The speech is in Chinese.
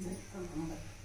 来看看我的。